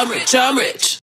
I'm rich, I'm rich.